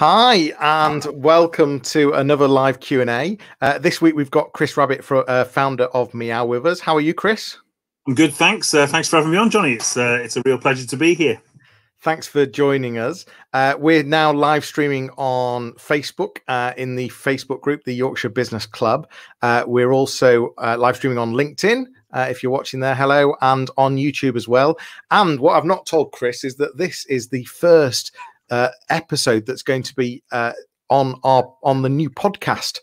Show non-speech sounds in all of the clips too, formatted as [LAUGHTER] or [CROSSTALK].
Hi, and welcome to another live Q and A. Uh, this week we've got Chris Rabbitt, for, uh, founder of Meeow, with us. How are you, Chris? I'm good, thanks. Uh, thanks for having me on, Johnny. It's uh, it's a real pleasure to be here. Thanks for joining us. Uh, we're now live streaming on Facebook uh, in the Facebook group, the Yorkshire Business Club. we're also live streaming on LinkedIn. if you're watching there, hello, and on YouTube as well. And what I've not told Chris is that this is the first uh, episode that's going to be uh, on our on the new podcast.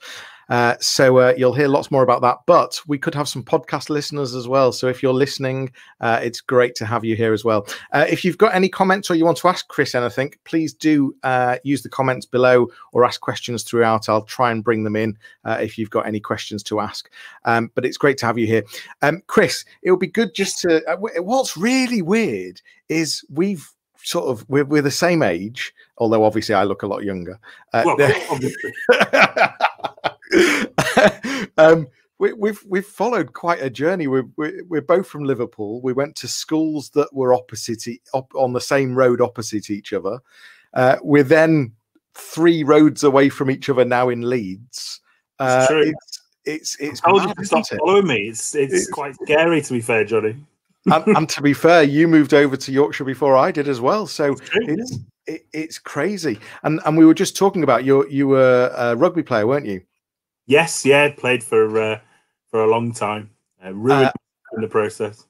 Uh, so uh, you'll hear lots more about that. But we could have some podcast listeners as well. So if you're listening, uh, it's great to have you here as well. Uh, if you've got any comments or you want to ask Chris anything, please do uh, use the comments below or ask questions throughout. I'll try and bring them in uh, if you've got any questions to ask. Um, but it's great to have you here, um, Chris. It would be good just to. what's really weird is we've sort of we're, we're the same age, although obviously I look a lot younger. Uh, well, [LAUGHS] [LAUGHS] um, we, have we've, we've followed quite a journey. We're, we're, we're both from Liverpool. We went to schools that were opposite op, on the same road opposite each other. Uh, we're then three roads away from each other now in Leeds. Uh, it's it's it's. I told you to stop following me. It's, it's, it's quite scary to be fair, Johnny and, and, to be fair, you moved over to Yorkshire before I did as well. So it's it, it's crazy. And and we were just talking about you. You were a rugby player, weren't you? Yes, yeah, played for uh, for a long time. Uh, ruined uh, in the process.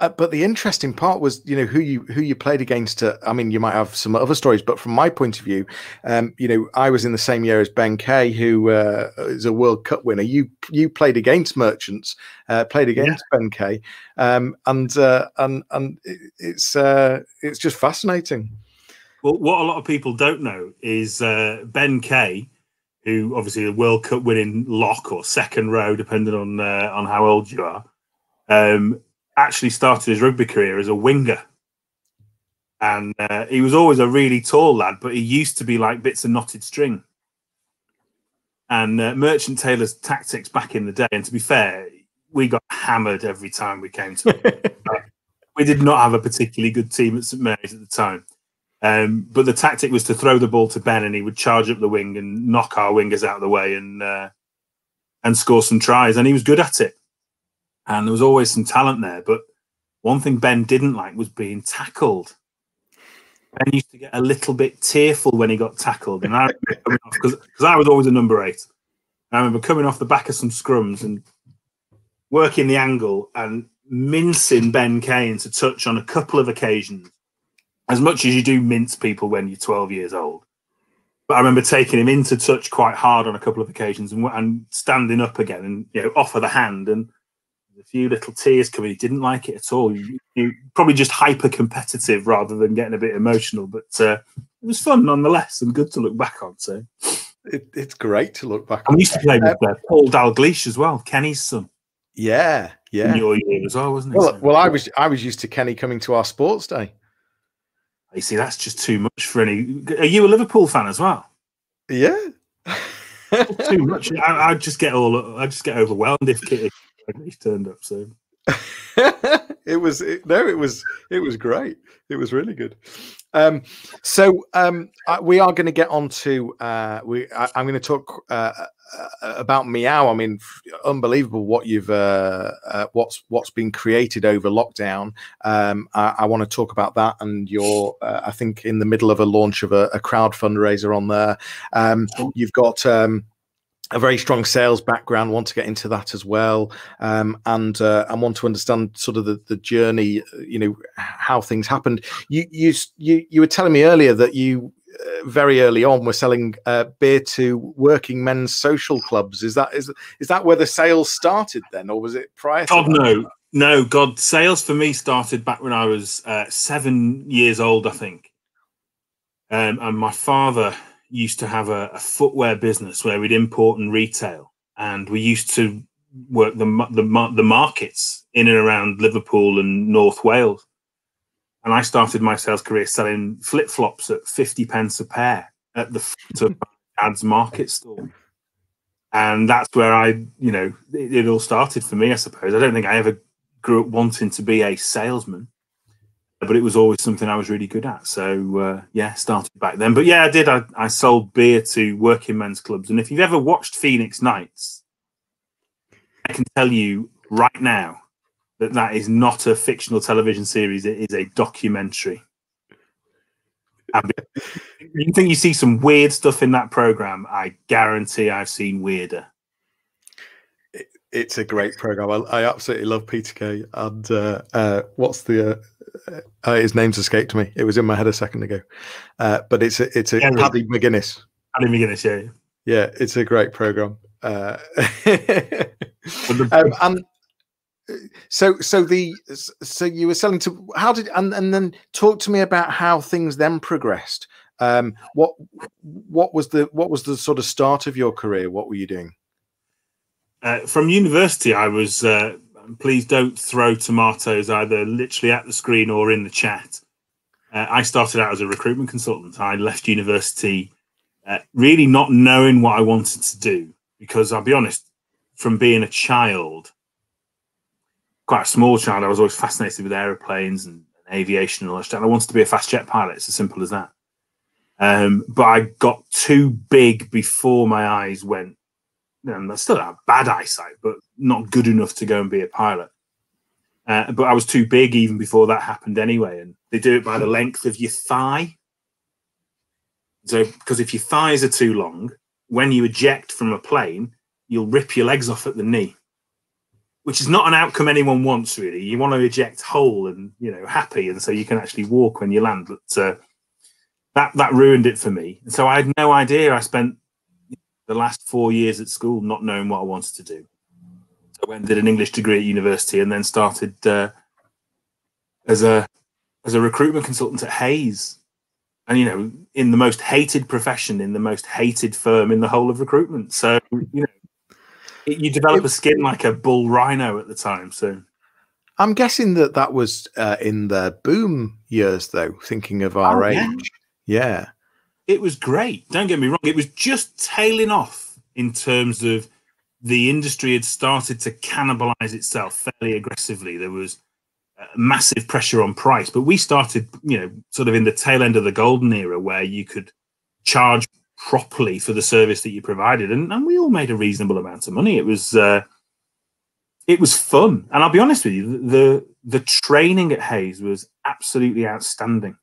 Uh, but the interesting part was, you know, who you who you played against. Uh, I mean, you might have some other stories, but from my point of view, um, you know, I was in the same year as Ben Kay, who uh, is a World Cup winner. You you played against Merchants, uh, played against yeah. Ben Kay, um, and uh, and and it's uh, it's just fascinating. Well, what a lot of people don't know is Ben Kay, who obviously a World Cup winning lock or second row, depending on on how old you are. Um, actually started his rugby career as a winger. And uh, he was always a really tall lad, but he used to be like bits of knotted string. And uh, Merchant Taylor's tactics back in the day, and to be fair, we got hammered every time we came to. [LAUGHS] we did not have a particularly good team at St Mary's at the time. Um, but the tactic was to throw the ball to Ben, and he would charge up the wing and knock our wingers out of the way and uh, and score some tries. And he was good at it and there was always some talent there. But one thing Ben didn't like was being tackled. Ben used to get a little bit tearful when he got tackled, and I because I was always a number eight. I remember coming off the back of some scrums and working the angle and mincing Ben Kay to touch on a couple of occasions, as much as you do mince people when you're 12 years old. But I remember taking him into touch quite hard on a couple of occasions and, and standing up again and you know offer the hand and a few little tears coming. He didn't like it at all. You, probably just hyper competitive rather than getting a bit emotional, but uh, it was fun nonetheless and good to look back on. So it, it's great to look back. I used to play with uh, Paul Dalglish as well, Kenny's son. Yeah, yeah. In your year as well, wasn't it? Well, well, I was I was used to Kenny coming to our sports day. You see, that's just too much for any. Are you a Liverpool fan as well? Yeah. too much. I, I just get all. I just get overwhelmed if he turned up soon. [LAUGHS] it was it, no, it was it was great. It was really good. Um, so um, we are going to get on to uh, we. I, am going to talk uh, uh, about Meeow. I mean, unbelievable what you've uh, uh, what's what's been created over lockdown. Um, I, I want to talk about that, and you're uh, I think in the middle of a launch of a, a crowd fundraiser on there. Um, you've got. A very strong sales background want to get into that as well um, and uh, and want to understand sort of the, the journey you know how things happened. You you you, you were telling me earlier that you uh, very early on were selling uh, beer to working men's social clubs. Is that is is that where the sales started then or was it prior god no. No god sales for me started back when i was uh, seven years old i think. Um, and my father used to have a, a, footwear business where we'd import and retail, and we used to work the, the the markets in and around Liverpool and North Wales. And I started my sales career selling flip flops at fifty pence a pair at the front of Dad's market store, and that's where I, you know, it, it all started for me. I suppose I don't think I ever grew up wanting to be a salesman. But it was always something I was really good at. So uh, yeah, started back then. But yeah, I did. I, I sold beer to working men's clubs, and if you've ever watched Phoenix Nights, I can tell you right now that that is not a fictional television series. It is a documentary. you think you see some weird stuff in that program? I guarantee I've seen weirder. it's a great program. I, I, absolutely love Peter Kay. And uh, uh, what's the uh, his name's escaped me. It was in my head a second ago. Uh, but it's a it's a yeah, Paddy McGuinness. Paddy McGuinness, yeah. Yeah, it's a great program. Uh, um, and so so the so you were selling to how did and and then talk to me about how things then progressed um what what was the what was the sort of start of your career what were you doing uh, from university i was uh, please don't throw tomatoes either literally at the screen or in the chat uh, i started out as a recruitment consultant i left university uh, really not knowing what i wanted to do because i'll be honest from being a child quite a small child, I was always fascinated with aeroplanes and, and aviation and all that. I wanted to be a fast jet pilot. It's as simple as that. Um, but I got too big before my eyes went. And I still have bad eyesight, but not good enough to go and be a pilot. Uh, but I was too big even before that happened anyway. And they do it by the length of your thigh. So, because if your thighs are too long, when you eject from a plane, you'll rip your legs off at the knee which is not an outcome anyone wants really. You want to eject whole and you know happy, and so you can actually walk when you land. But uh, that that ruined it for me. so I had no idea. I spent the last four years at school not knowing what I wanted to do. I went and did an English degree at university, and then started uh, as a as a recruitment consultant at Hays. And you know, in the most hated profession, in the most hated firm in the whole of recruitment. So you know, you develop a skin like a bull rhino at the time, so. I'm guessing that that was uh, in the boom years, though. Thinking of our oh, age, yeah. yeah. It was great. Don't get me wrong; it was just tailing off in terms of the industry had started to cannibalize itself fairly aggressively. There was uh, massive pressure on price, but we started, you know, sort of in the tail end of the golden era where you could charge properly for the service that you provided, and, and we all made a reasonable amount of money. It was uh, it was fun, and I'll be honest with you, the the training at Hays was absolutely outstanding.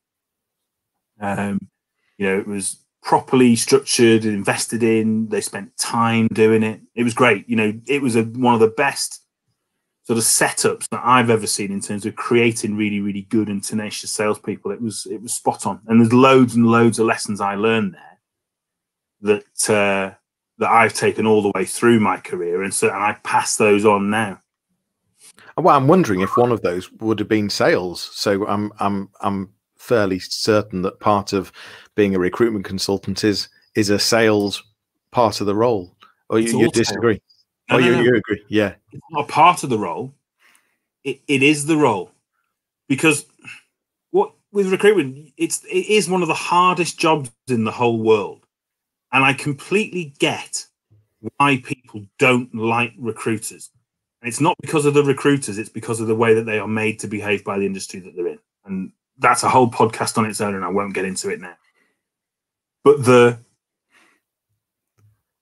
Um, you know, it was properly structured and invested in. They spent time doing it. It was great. You know, it was a, one of the best sort of setups that I've ever seen in terms of creating really, really good and tenacious salespeople. It was it was spot on, and there's loads and loads of lessons I learned there that uh, that I've taken all the way through my career, and so and I pass those on now. Well, I'm wondering if one of those would have been sales. So I'm I'm I'm fairly certain that part of being a recruitment consultant is is a sales part of the role. Or you, you disagree? No, oh, no, you, no. you agree? Yeah, it's not part of the role. It, it is the role because what with recruitment, it's it is one of the hardest jobs in the whole world and I completely get why people don't like recruiters. And it's not because of the recruiters, it's because of the way that they are made to behave by the industry that they're in. And that's a whole podcast on its own, and I won't get into it now. But the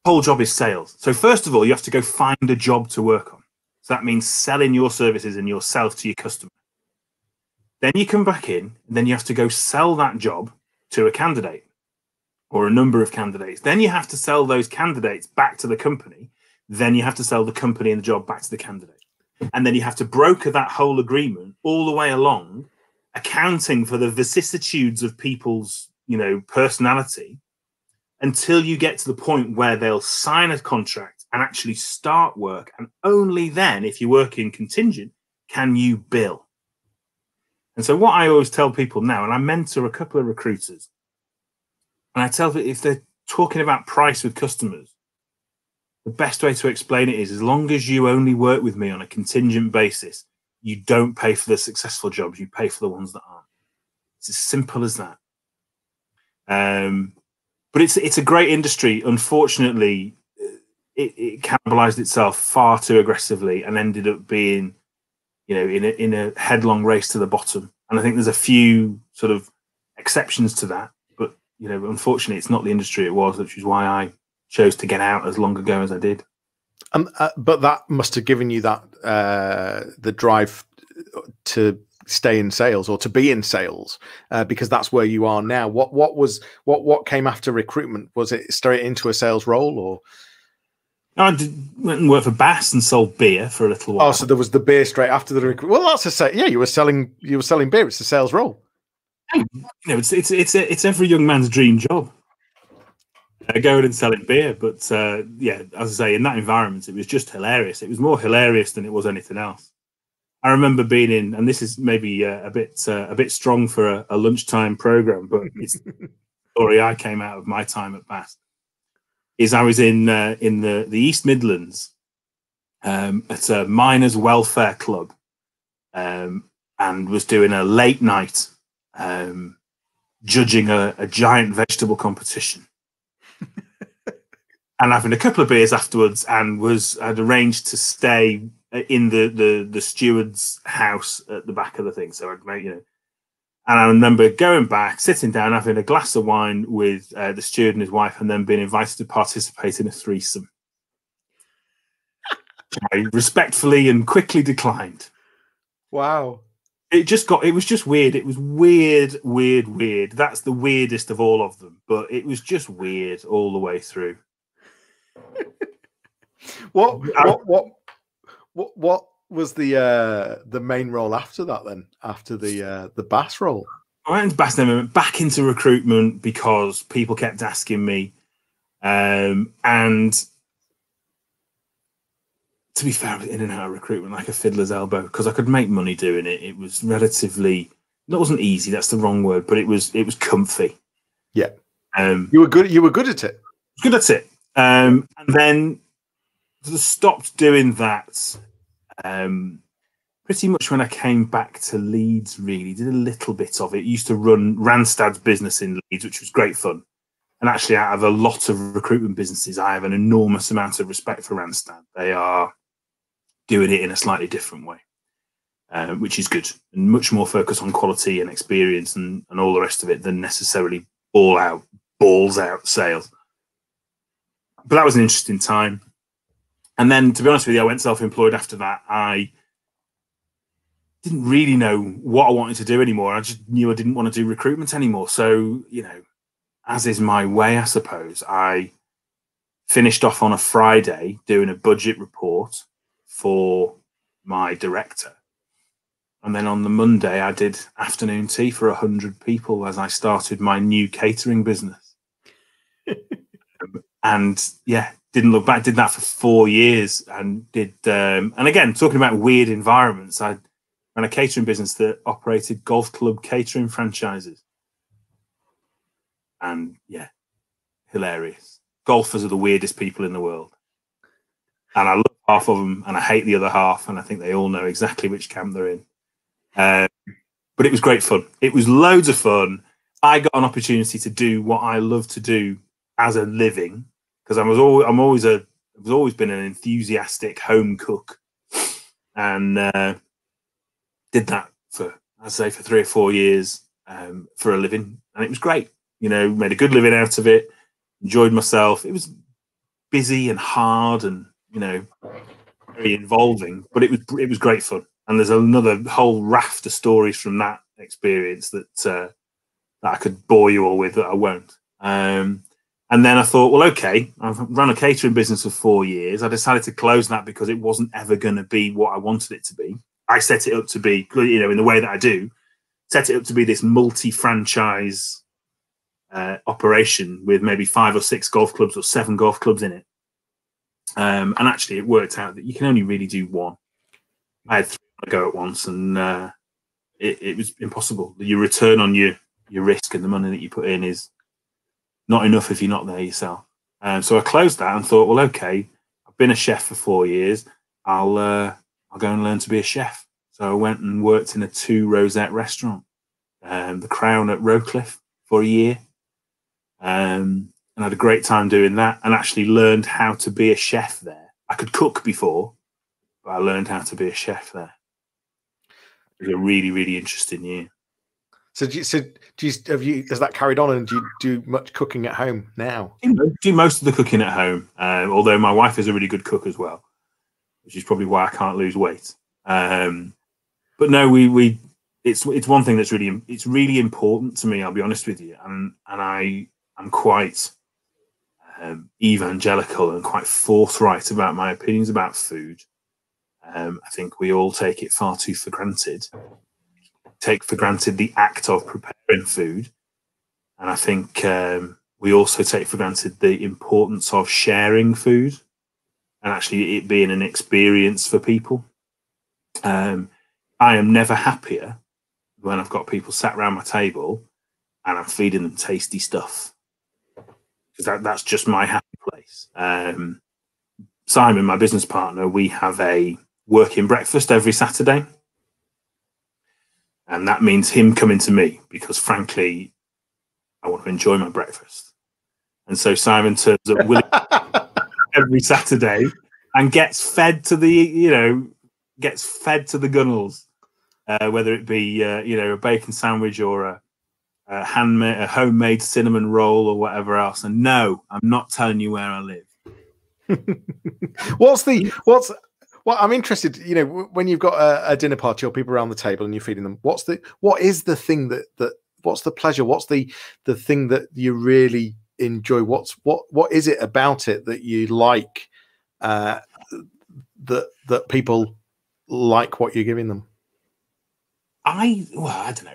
whole job is sales. So, first of all, you have to go find a job to work on. So that means selling your services and yourself to your customer. Then you come back in, and then you have to go sell that job to a candidate or a number of candidates. Then you have to sell those candidates back to the company. Then you have to sell the company and the job back to the candidate. And then you have to broker that whole agreement all the way along, accounting for the vicissitudes of people's, you know, personality until you get to the point where they'll sign a contract and actually start work. And only then, if you work in contingent, can you bill. And so, what I always tell people now, and I mentor a couple of recruiters, and I tell them if they're talking about price with customers, the best way to explain it is as long as you only work with me on a contingent basis, you don't pay for the successful jobs, you pay for the ones that aren't. It's as simple as that. Um, but it's it's a great industry. Unfortunately, it, it cannibalized itself far too aggressively and ended up being, you know, in a in a headlong race to the bottom. And and I think there's a few sort of exceptions to that. But you know, unfortunately, it's not the industry it was, which is why I chose to get out as long ago as I did. Um, uh, but that must have given you that uh, the drive to stay in sales or to be in sales uh, because that's where you are now. What what was what what came after recruitment? Was it straight into a sales role or? I did, went and worked for Bass and sold beer for a little while. Oh, so there was the beer straight after the recruit. Well, that's a sa- yeah. You were selling you were selling beer. It's a sales role. You know, it's it's it's it's every young man's dream job. Uh, going and selling beer, but uh, yeah, as I say, in that environment, it was just hilarious. It was more hilarious than it was anything else. I remember being in, and this is maybe uh, a bit uh, a bit strong for a, a lunchtime program, but it's [LAUGHS] the story I came out of my time at Bass is I was in uh, in the the East Midlands um, at a miners' welfare club, um, and was doing a late night um, judging a, a giant vegetable competition. And having a couple of beers afterwards, and was had arranged to stay in the the the steward's house at the back of the thing. So I'd make you know and I remember going back, sitting down, having a glass of wine with uh, the steward and his wife, and then being invited to participate in a threesome. [LAUGHS] I respectfully and quickly declined. Wow. It just got, it was just weird. It was weird, weird, weird. That's the weirdest of all of them, but it was just weird all the way through. What, what, what, what, what was the uh the main role after that then? After the uh the bass role? I went into bass then went back into recruitment because people kept asking me. Um and to be fair in and out of recruitment like a fiddler's elbow because i could make money doing it. It was relatively it wasn't easy that's the wrong word but it was it was comfy. Yeah. Um you were good you were good at it. good at it um and then stopped doing that um, pretty much when I came back to Leeds, really did a little bit of it. Used to run Randstad's business in Leeds, which was great fun. And actually, out of a lot of recruitment businesses, I have an enormous amount of respect for Randstad. They are doing it in a slightly different way, uh, which is good and much more focus on quality and experience and, and all the rest of it than necessarily all out, balls out sales. But that was an interesting time and then to be honest with you, I went self-employed after that. I didn't really know what I wanted to do anymore. I just knew I didn't want to do recruitment anymore. So, you know, as is my way, I suppose, I finished off on a Friday doing a budget report for my director. And then on the Monday, I did afternoon tea for 100 people as I started my new catering business. And yeah, didn't look back. Did that for four years and did. Um, and again, talking about weird environments, I ran a catering business that operated golf club catering franchises. And yeah, hilarious. Golfers are the weirdest people in the world. And I love half of them and I hate the other half. And I think they all know exactly which camp they're in. Um, but it was great fun. It was loads of fun. I got an opportunity to do what I love to do as a living because I was always I'm always a I've always been an enthusiastic home cook, and uh, did that for I'd say for three or four years um, for a living, and it was great. You know, made a good living out of it. Enjoyed myself. It was busy and hard, and you know, very involving, but it was it was great fun. And there's another whole raft of stories from that experience that uh, that I could bore you all with that I won't. Um, and then I thought, well, okay, I've run a catering business for four years. I decided to close that because it wasn't ever going to be what I wanted it to be. I set it up to be, you know, in the way that I do, set it up to be this multi-franchise uh, operation with maybe five or six golf clubs or seven golf clubs in it. Um, and actually, it worked out that you can only really do one. I had three go at once, and uh, it, it was impossible. Your return on your your risk and the money that you put in is not enough if you're not there yourself. Um, so I closed that and thought, well, okay, I've been a chef for four years. I'll uh, I'll go and learn to be a chef. So I went and worked in a two rosette restaurant, um, the Crown at Roecliffe, for a year, um, and I had a great time doing that. And actually learned how to be a chef there. I could cook before, but I learned how to be a chef there. It was a really really interesting year. So do you, so do you have you has that carried on and do you do much cooking at home now? I do most of the cooking at home, um, although my wife is a really good cook as well, which is probably why I can't lose weight. Um, but no, we we it's it's one thing that's really it's really important to me. I'll be honest with you, and and I am quite um, evangelical and quite forthright about my opinions about food. Um, I think we all take it far too for granted. Take for granted the act of preparing food, and I think um, we also take for granted the importance of sharing food and actually it being an experience for people. Um, I am never happier when I've got people sat around my table and I'm feeding them tasty stuff because that, that's just my happy place. Um, Simon, my business partner, we have a working breakfast every Saturday. And that means him coming to me because, frankly, I want to enjoy my breakfast. And so Simon turns up [LAUGHS] every Saturday and gets fed to the, you know, gets fed to the gunnels, uh, whether it be, uh, you know, a bacon sandwich or a, a handmade, a homemade cinnamon roll or whatever else. And no, I'm not telling you where I live. [LAUGHS] what's the what's well i'm interested you know when you've got a, a, dinner party or people around the table and you're feeding them what's the what is the thing that that what's the pleasure? What's the the thing that you really enjoy? What's what what is it about it that you like uh that that people like what you're giving them? I well i don't know.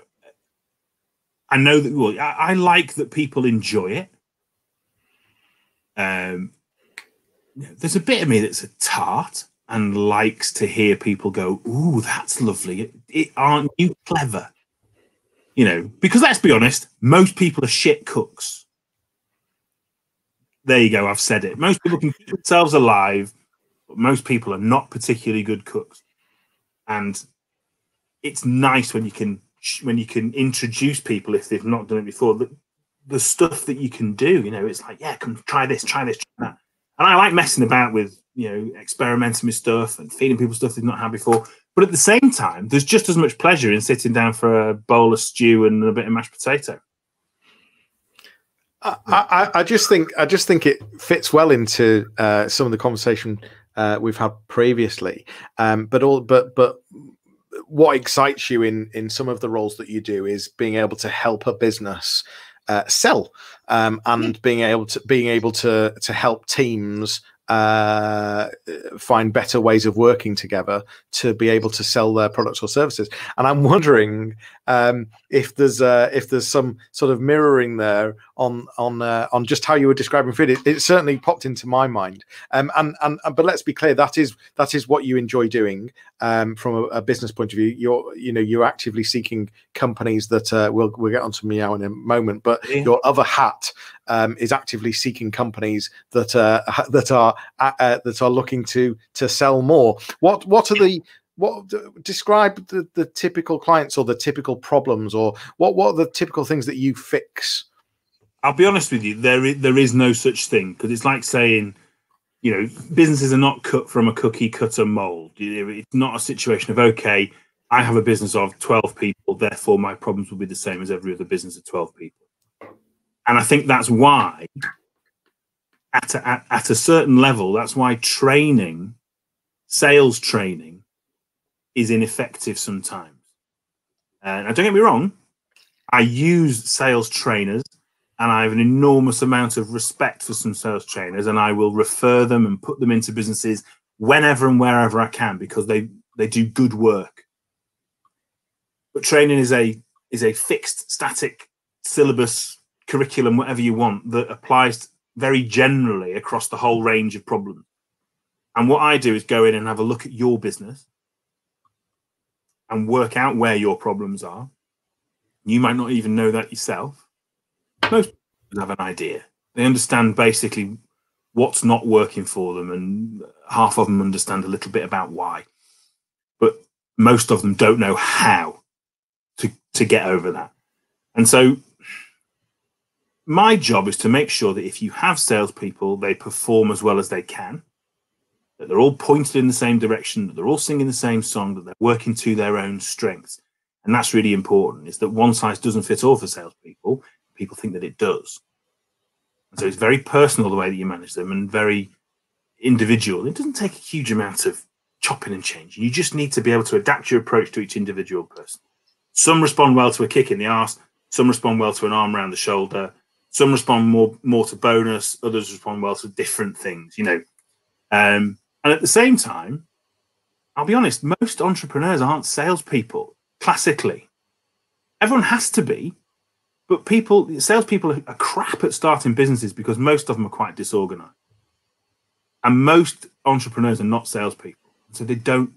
I know that well i, I like that people enjoy it. Um there's a bit of me that's a tart and likes to hear people go, "Ooh, that's lovely." It, it, aren't you clever? You know, because let's be honest, most people are shit cooks. There you go. I've said it. Most people can keep themselves alive, but most people are not particularly good cooks. And it's nice when you can when you can introduce people if they've not done it before. The, the stuff that you can do, you know, it's like, yeah, come try this, try this, try that and I like messing about with, you know, experimenting with stuff and feeding people stuff they've not had before. But at the same time, there's just as much pleasure in sitting down for a bowl of stew and a bit of mashed potato. I, I, I just think I just think it fits well into uh, some of the conversation uh, we've had previously. Um, but all but but what excites you in in some of the roles that you do is being able to help a business uh, sell um, and being able to being able to to help teams uh, find better ways of working together to be able to sell their products or services. And I'm wondering um, if there's uh, if there's some sort of mirroring there on on uh, on just how you were describing food. It, it certainly popped into my mind. Um, and, and but let's be clear that is that is what you enjoy doing um, from a, a, business point of view. You're you know you're actively seeking companies that uh, we'll we'll get onto Meeow in a moment. But yeah. your other hat um, is actively seeking companies that that are uh, that are looking to to sell more. What what are the what describe the, the typical clients or the typical problems or what what are the typical things that you fix? I'll be honest with you there is, there is no such thing because it's like saying you know businesses are not cut from a cookie cutter mold. It's not a situation of okay i have a business of 12 people therefore my problems will be the same as every other business of 12 people and i think that's why at a, at, a certain level that's why training sales training is ineffective sometimes. And don't get me wrong, I use sales trainers and I have an enormous amount of respect for some sales trainers and I will refer them and put them into businesses whenever and wherever I can because they, they do good work. But training is a is a fixed static syllabus curriculum, whatever you want, that applies very generally across the whole range of problems. And what I do is go in and have a look at your business and work out where your problems are. You might not even know that yourself. Most people have an idea. They understand basically what's not working for them, and half of them understand a little bit about why. But most of them don't know how to, to get over that. And so my job is to make sure that if you have salespeople, they perform as well as they can that they're all pointed in the same direction, that they're all singing the same song, that they're working to their own strengths. And that's really important is that one size doesn't fit all for salespeople. People think that it does. And so it's very personal the way that you manage them and very individual. It doesn't take a huge amount of chopping and changing. You just need to be able to adapt your approach to each individual person. Some respond well to a kick in the arse, some respond well to an arm around the shoulder, some respond more more to bonus, others respond well to different things, you know. Um, and at the same time, I'll be honest, most entrepreneurs aren't salespeople classically. Everyone has to be, but people, salespeople are crap at starting businesses because most of them are quite disorganized. And most entrepreneurs are not salespeople. So they don't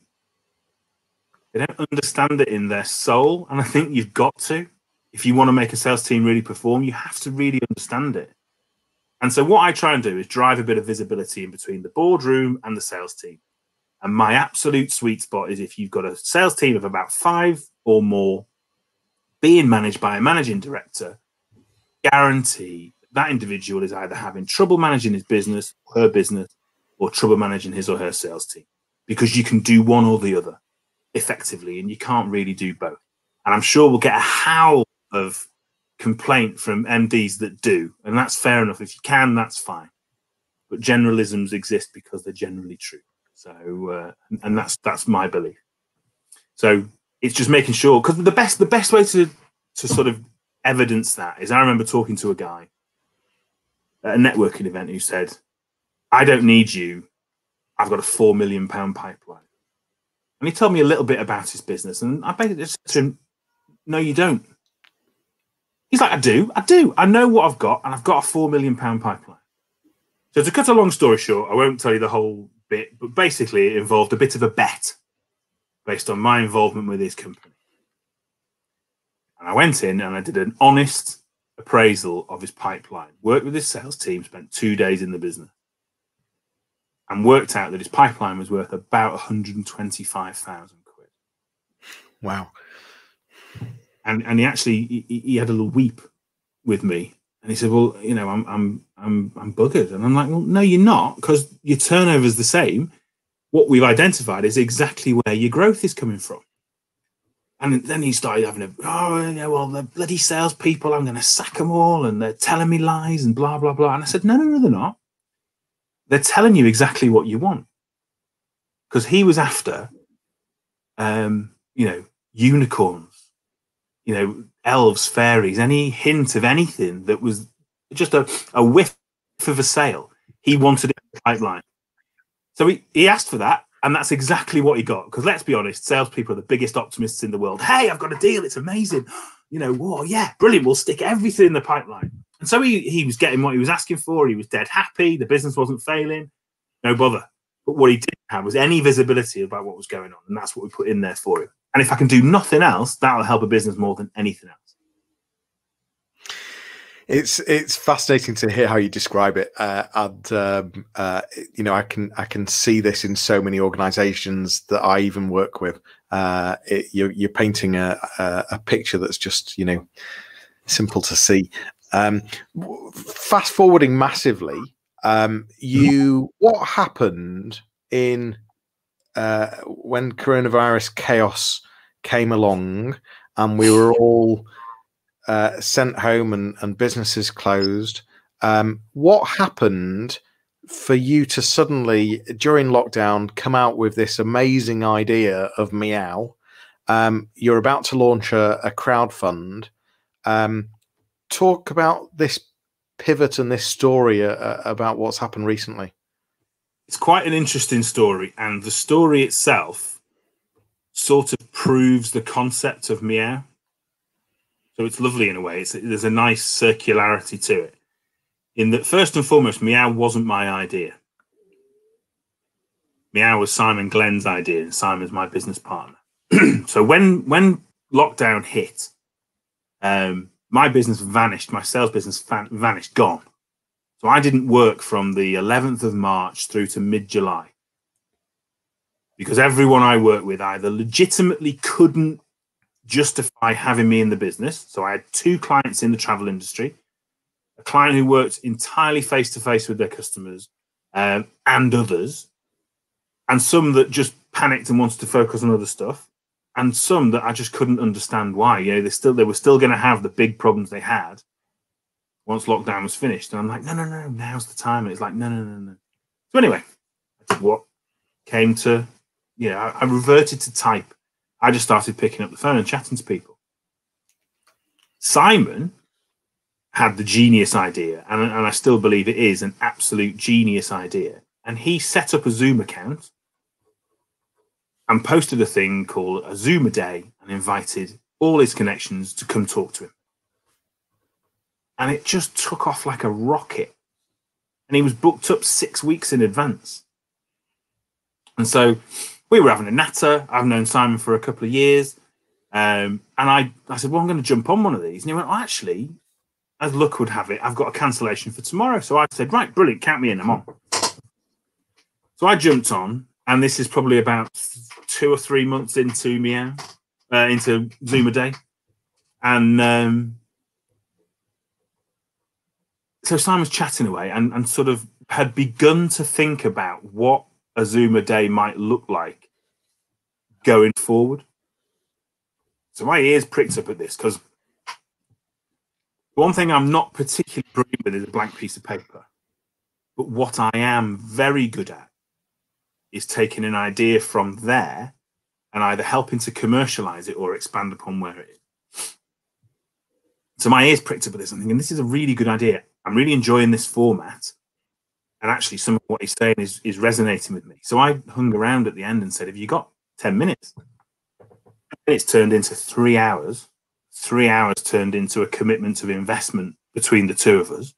they don't understand it in their soul. And I think you've got to. If you want to make a sales team really perform, you have to really understand it. And so what I try and do is drive a bit of visibility in between the boardroom and the sales team. And my absolute sweet spot is if you've got a sales team of about five or more being managed by a managing director, guarantee that individual is either having trouble managing his business, her business, or trouble managing his or her sales team because you can do one or the other effectively and you can't really do both. And I'm sure we'll get a howl of complaint from MDs that do, and that's fair enough. If you can, that's fine. But generalisms exist because they're generally true. So, uh, and that's that's my belief. So it's just making sure because the best the best way to to sort of evidence that is I remember talking to a guy at a networking event who said, "I don't need you. I've got a four million pound pipeline." And he told me a little bit about his business, and I basically said to him, "No, you don't." He's like, "I do, I do. I know what I've got, and I've got a four million pound pipeline." So to cut a long story short, I won't tell you the whole bit, but basically it involved a bit of a bet based on my involvement with his company. And I went in and I did an honest appraisal of his pipeline, worked with his sales team, spent two days in the business and worked out that his pipeline was worth about 125,000 quid. Wow. And and he actually he, he, had a little weep with me, and he said, "Well, you know, I'm I'm I'm I'm buggered," and I'm like, "Well, no, you're not, because your turnover is the same. What we've identified is exactly where your growth is coming from." And then he started having a, oh, yeah, well, the bloody salespeople, I'm going to sack them all, and they're telling me lies and blah blah blah. And I said, no, no, no, they're not they're telling you exactly what you want because he was after um you know unicorns you know elves fairies any hint of anything that was just a, a whiff of a sale he wanted it in the pipeline so he, he asked for that and that's exactly what he got because let's be honest salespeople are the biggest optimists in the world hey i've got a deal it's amazing you know whoa yeah brilliant we'll stick everything in the pipeline and so he, he was getting what he was asking for. He was dead happy. The business wasn't failing. No bother. But what he didn't have was any visibility about what was going on. And that's what we put in there for him. And if I can do nothing else, that'll help a business more than anything else. It's it's fascinating to hear how you describe it, uh, and um, uh, you know I can I can see this in so many organisations that I even work with. Uh, it, you're, you're painting a, a, a picture that's just you know simple to see. Um, fast forwarding massively, um, you what happened in uh, when coronavirus chaos came along and we were all uh, sent home and, and businesses closed. Um, what happened for you to suddenly, during lockdown, come out with this amazing idea of Meeow? Um, you're about to launch a, a crowd fund. Um, talk about this pivot and this story uh, about what's happened recently? It's quite an interesting story, and the story itself sort of proves the concept of Meeow. So it's lovely in a way. It's, there's a nice circularity to it. In that, first and foremost, Meeow wasn't my idea. Meeow was Simon Glenn's idea, and Simon's my business partner. [CLEARS THROAT] so when when lockdown hit, um, my business vanished, my sales business vanished, gone. So I didn't work from the 11th of March through to mid July because everyone I worked with either legitimately couldn't justify having me in the business. So I had two clients in the travel industry, a client who worked entirely face to face with their customers um, and others, and some that just panicked and wanted to focus on other stuff. and some that I just couldn't understand why. You know, they still they were still going to have the big problems they had once lockdown was finished. And I'm like, no, no, no, now's the time. And it's like, no, no, no, no. So anyway, I did what came to, you know, I, I reverted to type. I just started picking up the phone and chatting to people. Simon had the genius idea, and, and I still believe it is an absolute genius idea. And he set up a Zoom account and posted a thing called a Zoom a day and invited all his connections to come talk to him. And it just took off like a rocket. And he was booked up six weeks in advance. And so we were having a natter. I've known Simon for a couple of years. Um, and I, I said, Well, I'm going to jump on one of these. And he went, well, Actually, as luck would have it, I've got a cancellation for tomorrow. So I said, Right, brilliant, count me in, I'm on. So I jumped on, and this is probably about two or three months into Meeow, uh, into a day. And um, so Simon's chatting away and, and sort of had begun to think about what a Zoom a day might look like going forward. So my ears pricked up at this because one thing I'm not particularly brilliant with is a blank piece of paper. But what I am very good at is taking an idea from there and either helping to commercialize it or expand upon where it is. So my ears pricked up at this. I'm thinking, this is a really good idea. I'm really enjoying this format. And actually, some of what he's saying is, is resonating with me. So I hung around at the end and said, Have you got 10 minutes? And It's turned into three hours. Three hours turned into a commitment of investment between the two of us.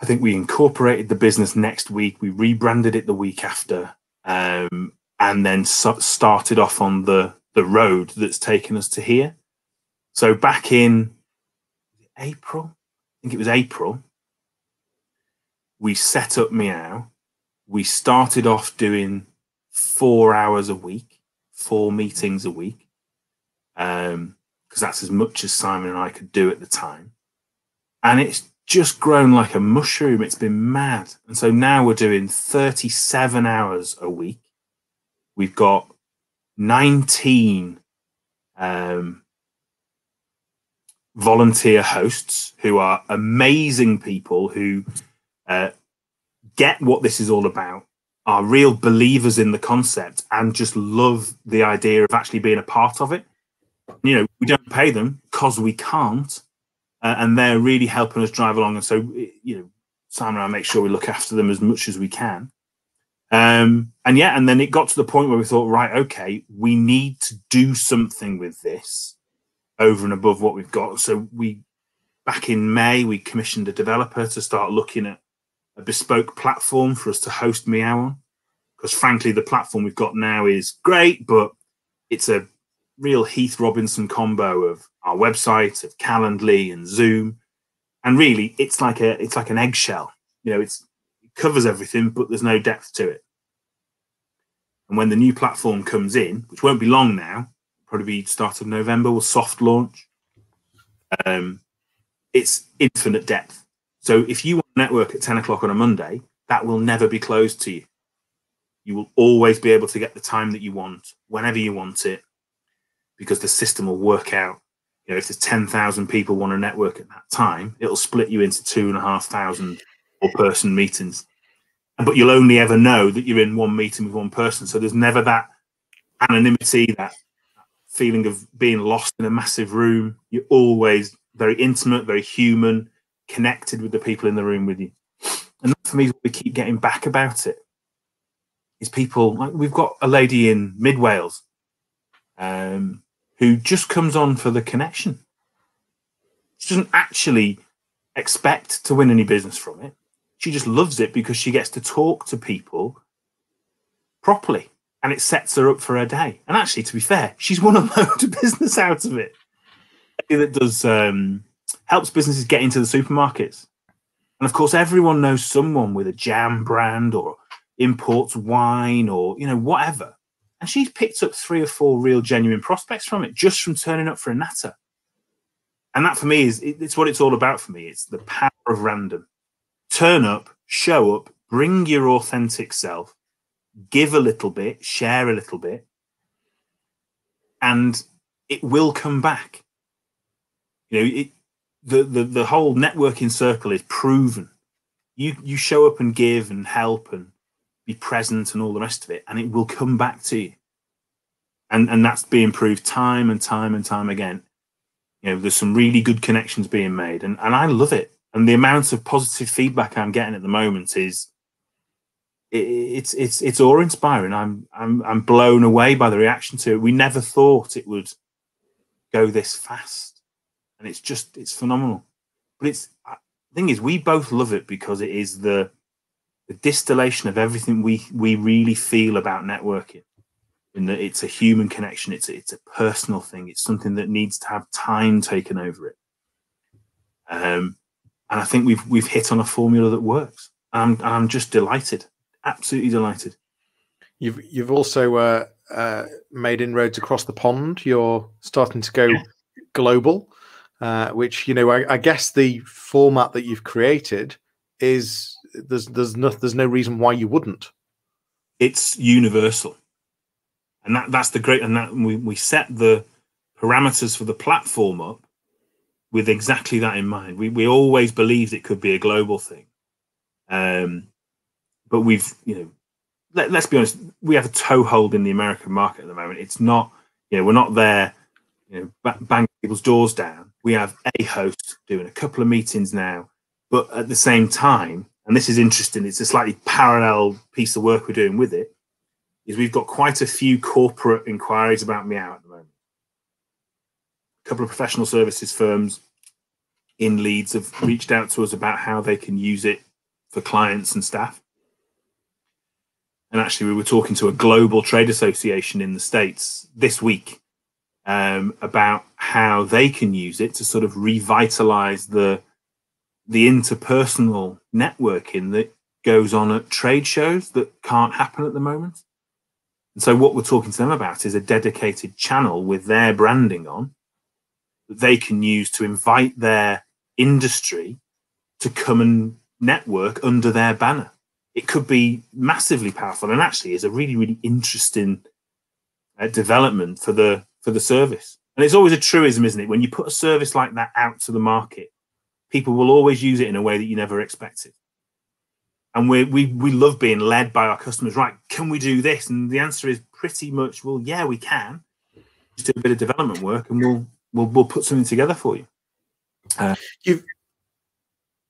I think we incorporated the business next week. We rebranded it the week after, um, and then so started off on the the road that's taken us to here. So back in April, think it was April, we set up Meeow. We started off doing four hours a week, four meetings a week, because um, that's as much as Simon and I could do at the time. And it's just grown like a mushroom. It's been mad. And so now we're doing 37 hours a week. We've got 19 um, volunteer hosts who are amazing people who uh, get what this is all about, are real believers in the concept, and just love the idea of actually being a part of it. You know, we don't pay them because we can't uh, and they're really helping us drive along. And so, you know, Simon and I make sure we look after them as much as we can. Um, and yeah, and then it got to the point where we thought, right, okay, we need to do something with this over and above what we've got. So we, back in May, we commissioned a developer to start looking at a bespoke platform for us to host Meeow on. Because frankly, the platform we've got now is great, but it's a real Heath Robinson combo of our website, of Calendly and Zoom, and really it's like a it's like an eggshell. You know, it's it covers everything, but there's no depth to it. And when the new platform comes in, which won't be long now, probably start of November, will soft launch. Um, it's infinite depth. So if you want to network at 10 o'clock on a Monday, that will never be closed to you. You will always be able to get the time that you want, whenever you want it, because the system will work out. You know, if there's 10,000 people want to network at that time, it'll split you into two and a half thousand or person meetings. But you'll only ever know that you're in one meeting with one person. So there's never that anonymity, that feeling of being lost in a massive room. You're always very intimate, very human, connected with the people in the room with you. And for me, we keep getting back about it. Is people like we've got a lady in mid Wales um, who just comes on for the connection. She doesn't actually expect to win any business from it. She just loves it because she gets to talk to people properly and it sets her up for her day. And actually, to be fair, she's won a [LAUGHS] load of business out of it. That does um, helps businesses get into the supermarkets. And of course, everyone knows someone with a jam brand or imports wine or you know whatever and she's picked up three or four real genuine prospects from it just from turning up for a natter. And that for me is it's what it's all about for me. It's the power of random. Turn up, show up, bring your authentic self, give a little bit, share a little bit. and it will come back. You know, it, the, the the whole networking circle is proven. You you show up and give and help and be present and all the rest of it, and it will come back to you. And and that's being proved time and time and time again. You know, there's some really good connections being made, and and I love it. And the amount of positive feedback I'm getting at the moment is it's it's it's awe inspiring. I'm I'm I'm blown away by the reaction to it. We never thought it would go this fast, and it's just it's phenomenal. But it's the thing is, we both love it because it is the the distillation of everything we we really feel about networking. In that it's a human connection, it's a, it's a personal thing. It's something that needs to have time taken over it. Um, and I think we've we've hit on a formula that works. I'm I'm just delighted absolutely delighted. You've you've also uh, uh, made inroads across the pond. You're starting to go yeah. global, uh, which you know I, I, guess the format that you've created is there's there's no there's no reason why you wouldn't. It's universal, and that that's the great and that we we set the parameters for the platform up with exactly that in mind. We we always believed it could be a global thing. Um, but we've you know let, us be honest we have a toehold in the american market at the moment. It's not you know we're not there you know banging people's doors down. We have a host doing a couple of meetings now but at the same time and this is interesting it's a slightly parallel piece of work we're doing with it is we've got quite a few corporate inquiries about meeow at the moment. A couple of professional services firms in leeds have reached out to us about how they can use it for clients and staff and actually we were talking to a global trade association in the states this week um, about how they can use it to sort of revitalize the the interpersonal networking that goes on at trade shows that can't happen at the moment. And so what we're talking to them about is a dedicated channel with their branding on that they can use to invite their industry to come and network under their banner it could be massively powerful and actually is a really really interesting uh, development for the for the service. And it's always a truism isn't it? When you put a service like that out to the market people will always use it in a way that you never expected. And we we we love being led by our customers right can we do this? And the answer is pretty much well yeah we can. Just do a bit of development work and we'll we'll, we'll put something together for you. Uh, you've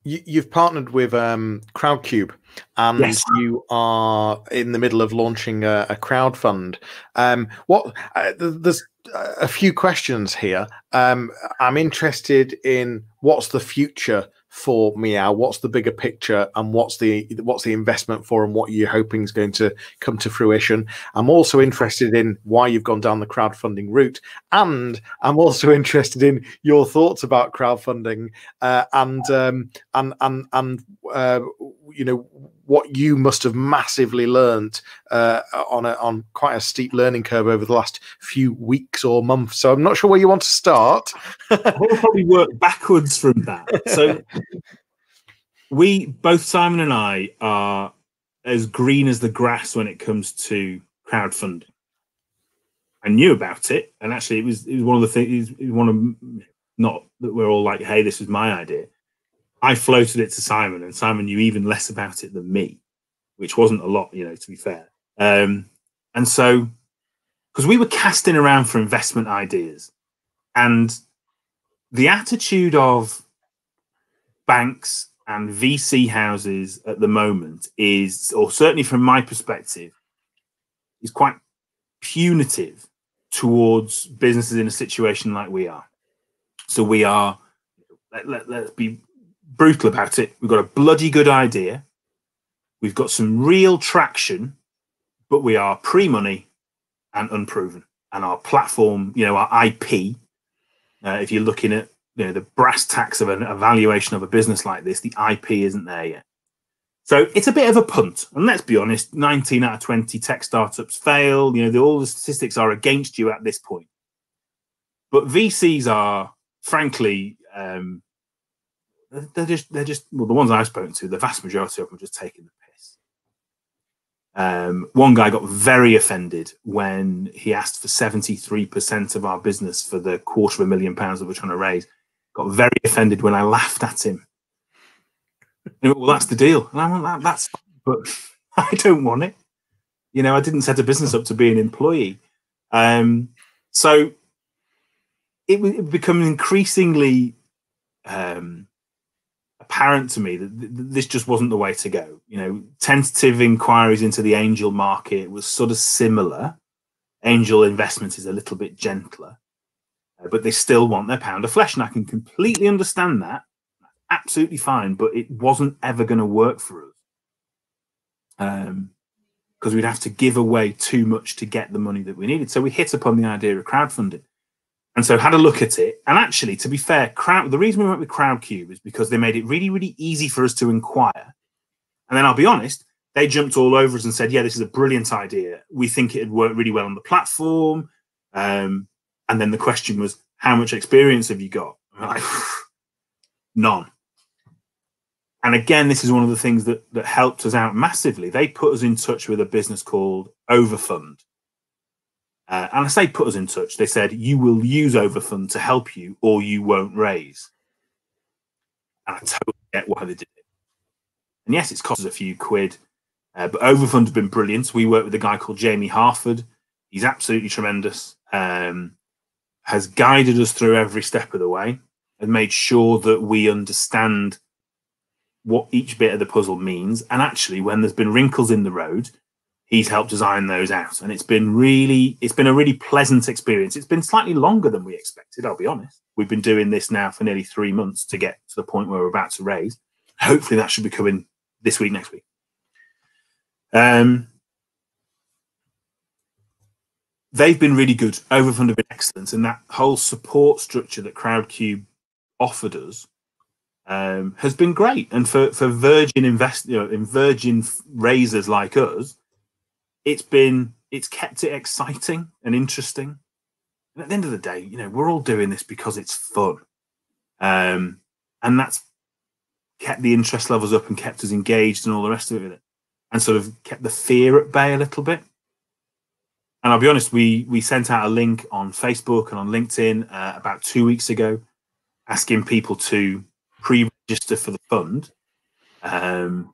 you, have partnered with um, Crowdcube, and yes. you are in the middle of launching a, a crowd fund. Um, what? Uh, there's a few questions here. Um, I'm interested in what's the future for Meeow? What's the bigger picture, and what's the what's the investment for, and what you're hoping is going to come to fruition? I'm also interested in why you've gone down the crowdfunding route, and I'm also [LAUGHS] interested in your thoughts about crowdfunding uh, and um, and and and uh, you know what you must have massively learned uh, on a, on quite a steep learning curve over the last few weeks or months. So I'm not sure where you want to start. [LAUGHS] I'll probably work backwards from that. So [LAUGHS] we both Simon and I are as green as the grass when it comes to crowdfunding. I knew about it, and actually, it was it was one of the things. Was one of not that we're all like, "Hey, this is my idea." I floated it to Simon, and Simon knew even less about it than me, which wasn't a lot, you know, to be fair. Um, and so, because we were casting around for investment ideas, and the attitude of banks and VC houses at the moment is, or certainly from my perspective, is quite punitive towards businesses in a situation like we are. So we are, let, let, let's be brutal about it. We've got a bloody good idea. We've got some real traction, but we are pre money and unproven. And our platform, you know, our IP, uh, if you're looking at you know the brass tacks of an evaluation of a business like this, the IP isn't there yet. So it's a bit of a punt. And let's be honest, 19 out of 20 tech startups fail. You know, the, all the statistics are against you at this point. But VCs are, frankly, um, they're just they're just well the ones I've spoken to, the vast majority of them are just taking the piss. Um, one guy got very offended when he asked for 73% of our business for the quarter of a million pounds that we're trying to raise. Got very offended when I laughed at him. Well, that's the deal. And I went, that, that's, but [LAUGHS] I don't want it. You know, I didn't set a business up to be an employee. Um, so it, it become increasingly um, apparent to me that th- this just wasn't the way to go. You know, tentative inquiries into the angel market was sort of similar. Angel investment is a little bit gentler, uh, but they still want their pound of flesh, and I can completely understand that. Absolutely fine, but it wasn't ever going to work for us. Um, because we'd have to give away too much to get the money that we needed. So we hit upon the idea of crowdfunding. And so had a look at it. And actually, to be fair, crowd the reason we went with Crowdcube is because they made it really, really easy for us to inquire. And then I'll be honest, they jumped all over us and said, "Yeah, this is a brilliant idea. We think it'd work really well on the platform." Um, and then the question was, "How much experience have you got?" Like, [SIGHS] None. And again, this is one of the things that that helped us out massively. They put us in touch with a business called Overfund. Uh, and I say put us in touch. They said you will use Overfund to help you, or you won't raise. And I totally get why they did it. And yes, it's cost us a few quid, uh, but Overfund has been brilliant. We work with a guy called Jamie Harford. He's absolutely tremendous. Um, has guided us through every step of the way and made sure that we understand what each bit of the puzzle means. And actually, when there's been wrinkles in the road, he's helped iron those out. And it's been really, it's been a really pleasant experience. It's been slightly longer than we expected, I'll be honest. We've been doing this now for nearly three months to get to the point where we're about to raise. Hopefully that should be coming this week, next week. Um, they've been really good. Overfund have been excellent. And that whole support structure that Crowdcube offered us um, has been great. And for, for virgin invest, you know, in virgin raisers like us, it's been it's kept it exciting and interesting. And at the end of the day, you know, we're all doing this because it's fun, um, and that's kept the interest levels up and kept us engaged and all the rest of it, and sort of kept the fear at bay a little bit. And I'll be honest, we we sent out a link on Facebook and on LinkedIn uh, about two weeks ago, asking people to pre-register for the fund. Um,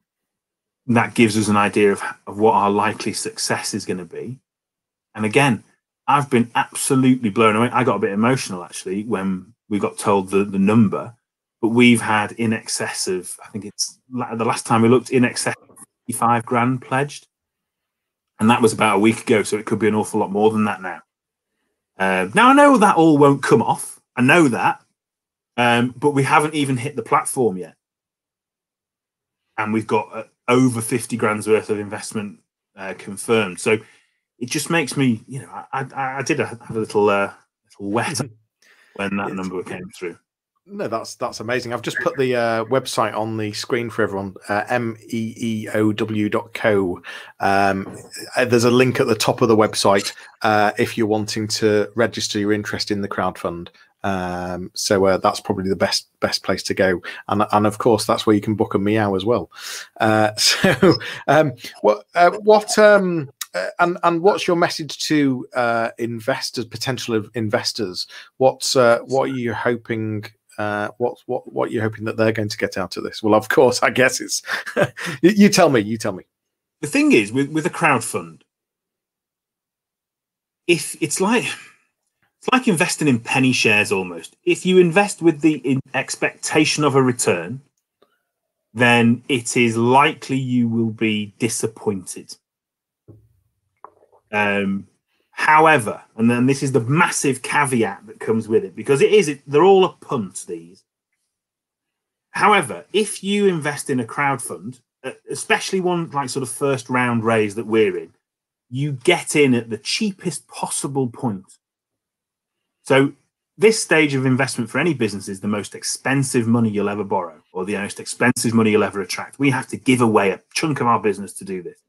that gives us an idea of, of what our likely success is going to be. And again, I've been absolutely blown away. I got a bit emotional actually when we got told the, the number, but we've had in excess of, I think it's the last time we looked, in excess of 55 grand pledged. And that was about a week ago, so it could be an awful lot more than that now. Uh, now I know that all won't come off. I know that, um, but we haven't even hit the platform yet, and we've got uh, over 50 grand's worth of investment uh, confirmed. So it just makes me, you know, I, I, I did have a little, uh, little wet when that number came through. No, that's that's amazing. I've just put the uh, website on the screen for everyone. Uh, meeow.co. Um, uh, there's a link at the top of the website uh, if you're wanting to register your interest in the crowdfund. Um, so uh, that's probably the best best place to go, and and of course that's where you can book a meeow as well. Uh, [LAUGHS] so um, what uh, what um, uh, and and what's your message to uh, investors, potential investors? What's uh, what are you hoping? what what what you're hoping that they're going to get out of this? Well, of course, I guess it's [LAUGHS] you, you tell me. You tell me. The thing is, with with a crowd fund, if it's like it's like investing in penny shares almost. If you invest with the expectation of a return, then it is likely you will be disappointed. Um, however, and then this is the massive caveat that comes with it because it is they're all a punt these. However, if you invest in a crowd fund, uh, especially one like sort of first round raise that we're in, you get in at the cheapest possible point. So this stage of investment for any business is the most expensive money you'll ever borrow or the most expensive money you'll ever attract. We have to give away a chunk of our business to do this.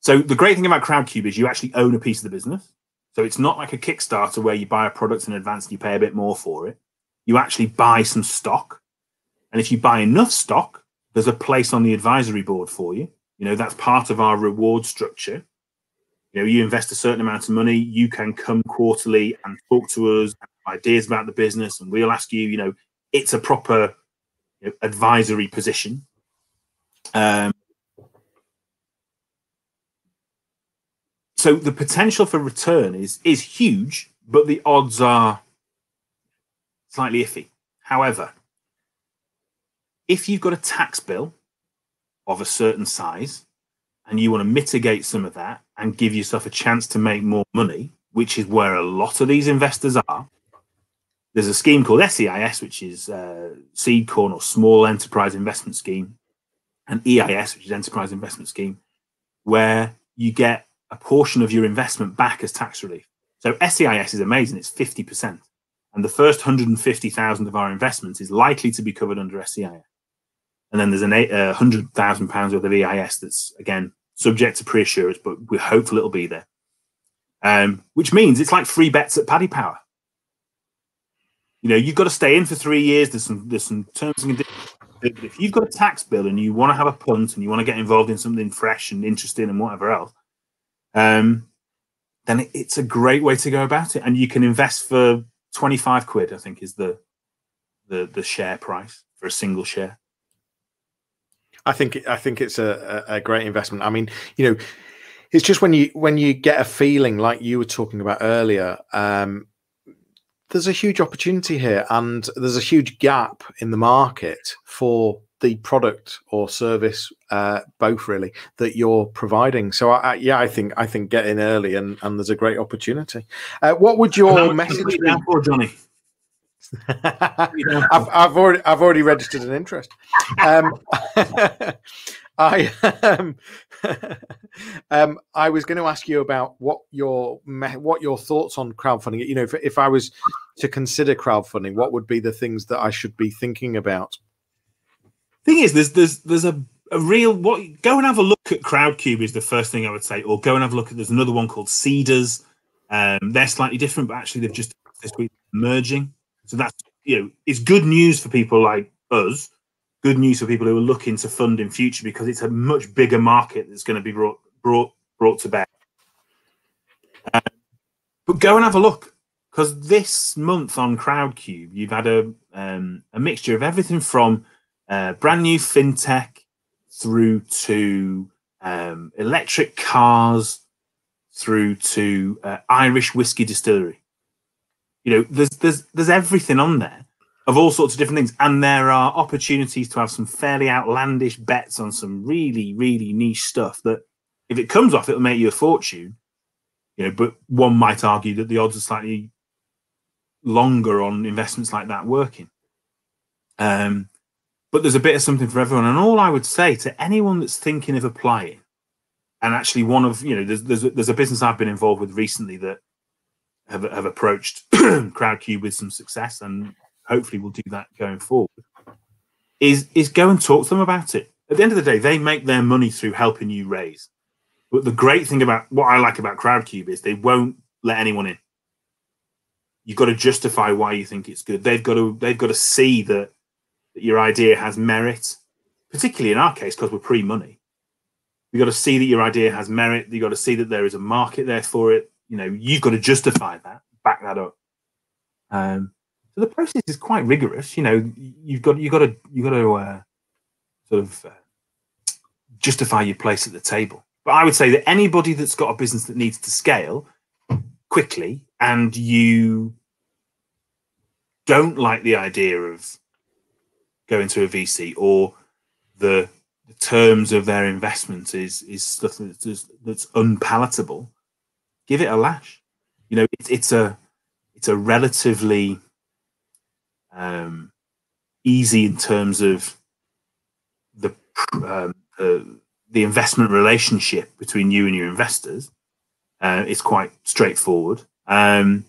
So the great thing about Crowdcube is you actually own a piece of the business. So it's not like a Kickstarter where you buy a product in advance and you pay a bit more for it. You actually buy some stock. And if you buy enough stock, there's a place on the advisory board for you. You know, that's part of our reward structure. You know, you invest a certain amount of money, you can come quarterly and talk to us, ideas about the business, and we'll ask you, you know, it's a proper you know, advisory position. Um, so the potential for return is is huge, but the odds are slightly iffy. However, if you've got a tax bill of a certain size and you want to mitigate some of that and give yourself a chance to make more money, which is where a lot of these investors are, there's a scheme called SEIS, which is uh, Seed Corn or Small Enterprise Investment Scheme, and EIS, which is Enterprise Investment Scheme, where you get a portion of your investment back as tax relief. So SEIS is amazing; it's fifty percent, and the first hundred and fifty thousand of our investment is likely to be covered under SEIS. And then there's an eight, uh, hundred thousand pounds worth of EIS that's again subject to pre-assurance, but we're hopeful it'll be there. Um, which means it's like free bets at Paddy Power. You know, you've got to stay in for three years. There's some there's some terms and conditions. But if you've got a tax bill and you want to have a punt and you want to get involved in something fresh and interesting and whatever else, um, then it's a great way to go about it. And you can invest for 25 quid, I think is the the the share price for a single share. I think I think it's a, a great investment. I mean, you know, it's just when you when you get a feeling like you were talking about earlier. Um, there's a huge opportunity here, and there's a huge gap in the market for the product or service, uh, both really, that you're providing. So, I, I, yeah, I think I think get in early, and and there's a great opportunity. Uh, what would your message be for Johnny? [LAUGHS] I've, I've already I've already registered an interest. Um, [LAUGHS] I um, [LAUGHS] um, I was going to ask you about what your what your thoughts on crowdfunding. You know, if, if I was to consider crowdfunding, what would be the things that I should be thinking about? Thing is, there's there's there's a a real what go and have a look at crowdcube is the first thing i would say or go and have a look at there's another one called Seedrs um, they're slightly different but actually they've just this week merging so that's you know it's good news for people like us, good news for people who are looking to fund in future because it's a much bigger market that's going to be brought brought brought to bear. Um, but go and have a look because this month on Crowdcube you've had a um, a mixture of everything from uh, brand new fintech through to um, electric cars through to uh, Irish whiskey distillery. You know, there's there's there's everything on there of all sorts of different things, and there are opportunities to have some fairly outlandish bets on some really really niche stuff that, if it comes off, it'll make you a fortune. You know, but one might argue that the odds are slightly longer on investments like that working. Um, but there's a bit of something for everyone, and all I would say to anyone that's thinking of applying, and actually one of you know, there's there's, there's a business I've been involved with recently that have, have approached [CLEARS THROAT] Crowdcube with some success, and hopefully we'll do that going forward. Is is go and talk to them about it. At the end of the day, they make their money through helping you raise. But the great thing about what I like about Crowdcube is they won't let anyone in. You've got to justify why you think it's good. They've got to they've got to see that, that your idea has merit, particularly in our case because we're pre-money. You've got to see that your idea has merit. You've got to see that there is a market there for it you know you've got to justify that, back that up. Um, so the process is quite rigorous. You know, you've got you've got to you've got to uh, sort of uh, justify your place at the table. But I would say that anybody that's got a business that needs to scale quickly and you don't like the idea of going to a VC or the, the terms of their investment is is stuff that's, that's unpalatable, give it a lash. You know, it's it's a it's a relatively um, easy in terms of the um, uh, the investment relationship between you and your investors. Uh, it's quite straightforward, um,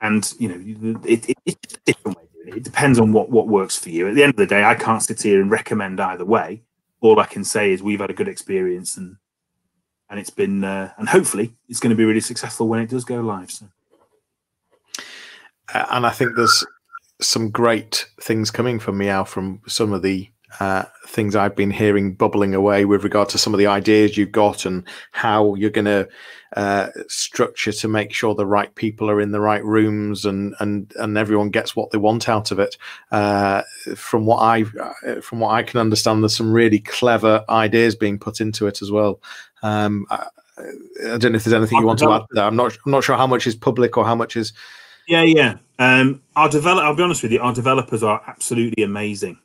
and you know, it, it, it's a different way. It. it depends on what what works for you. At the end of the day, I can't sit here and recommend either way. All I can say is we've had a good experience and and it's been uh, and hopefully it's going to be really successful when it does go live. So. Uh, and I think there's some great things coming from Meeow from some of the uh, things I've been hearing bubbling away with regard to some of the ideas you've got and how you're going to uh, structure to make sure the right people are in the right rooms and and and everyone gets what they want out of it. Uh, from what I uh, from what I can understand, there's some really clever ideas being put into it as well. Um, I, I, don't know if there's anything you want to add. There. I'm not I'm not sure how much is public or how much is. Yeah, yeah. Um, our develop. I'll be honest with you. Our developers are absolutely amazing.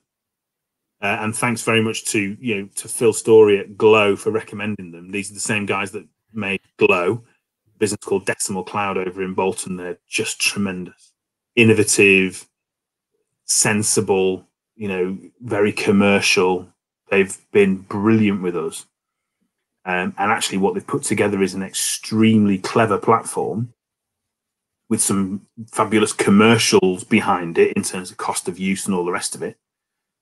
Uh, and thanks very much to you know to Phil Story at Glow for recommending them. These are the same guys that made Glow, business called Decimal Cloud over in Bolton. They're just tremendous, innovative, sensible. You know, very commercial. They've been brilliant with us. Um, and actually, what they've put together is an extremely clever platform with some fabulous commercials behind it in terms of cost of use and all the rest of it.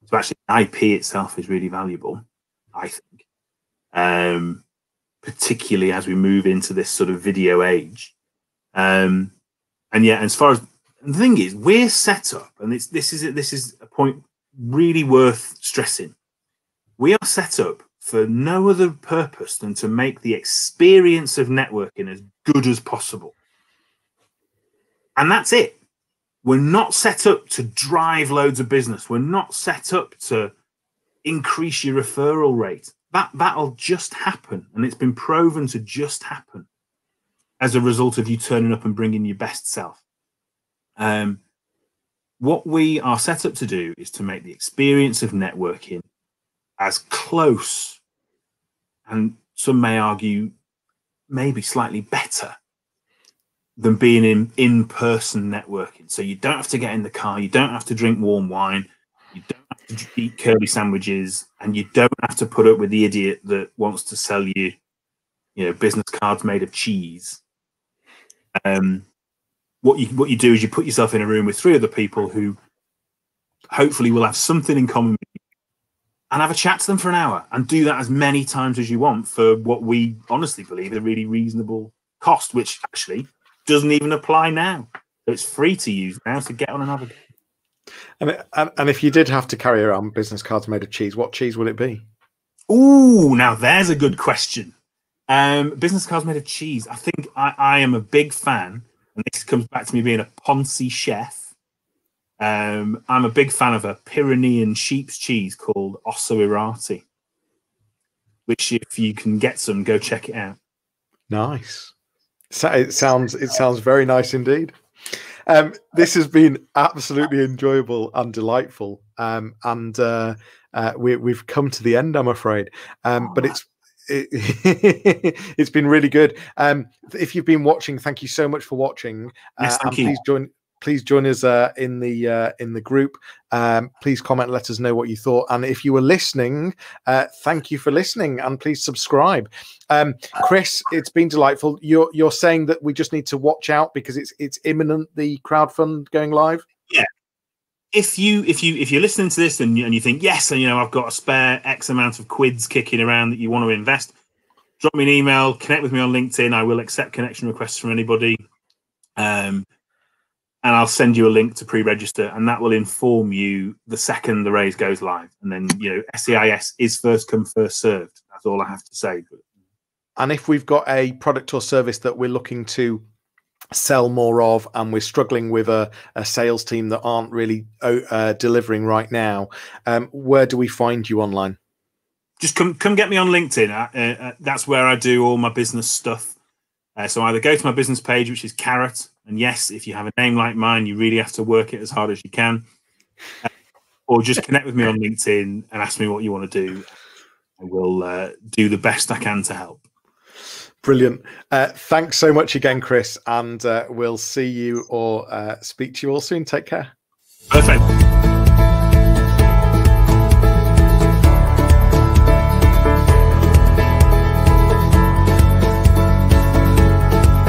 So actually, IP itself is really valuable, I think, um, particularly as we move into this sort of video age. Um, and yeah, as far as the thing is, we're set up, and it's, this is this is a point really worth stressing. We are set up for no other purpose than to make the experience of networking as good as possible. And that's it. We're not set up to drive loads of business. We're not set up to increase your referral rate. That that'll just happen, and it's been proven to just happen as a result of you turning up and bringing your best self. Um, what we are set up to do is to make the experience of networking as close and some may argue maybe slightly better than being in in person networking. So you don't have to get in the car, you don't have to drink warm wine, you don't have to eat curly sandwiches, and you don't have to put up with the idiot that wants to sell you, you know, business cards made of cheese. Um, what you what you do is you put yourself in a room with three other people who hopefully will have something in common and have a chat to them for an hour and do that as many times as you want for what we honestly believe is a really reasonable cost, which actually doesn't even apply now. So it's free to use now to get on another. And, and if you did have to carry around business cards made of cheese, what cheese would it be? Ooh, now there's a good question. Um, business cards made of cheese. I think I, I am a big fan, and this comes back to me being a Ponzi chef. Um, I'm a big fan of a Pyrenean sheep's cheese called Ossau-Iraty, which if you can get some, go check it out. Nice. So it sounds it sounds very nice indeed. Um, this has been absolutely enjoyable and delightful, um, and uh, uh, we, have come to the end, I'm afraid. Um, but it's it, [LAUGHS] has been really good. Um, if you've been watching, thank you so much for watching. Yes, uh, thank you. Please join please join us uh, in the uh, in the group. Um, please comment, let us know what you thought, and if you were listening, uh, thank you for listening, and please subscribe. Um, Chris, it's been delightful. You're you're saying that we just need to watch out because it's it's imminent the crowdfund going live. Yeah. If you if you if you're listening to this and you, and you think yes, and you know I've got a spare X amount of quids kicking around that you want to invest, drop me an email, connect with me on LinkedIn. I will accept connection requests from anybody. Um, and I'll send you a link to pre-register, and that will inform you the second the raise goes live. And then you know, SEIS is first come, first served. That's all I have to say. And if we've got a product or service that we're looking to sell more of, and we're struggling with a, a sales team that aren't really uh, delivering right now, um, where do we find you online? Just come come get me on LinkedIn. Uh, uh, that's where I do all my business stuff. Uh, so either go to my business page, which is Carrot, and yes, if you have a name like mine, you really have to work it as hard as you can, uh, or just connect with me on LinkedIn and ask me what you want to do. I will uh, do the best I can to help. Brilliant. Uh, thanks so much again, Chris, and uh, we'll see you or uh, speak to you all soon. Take care. Perfect.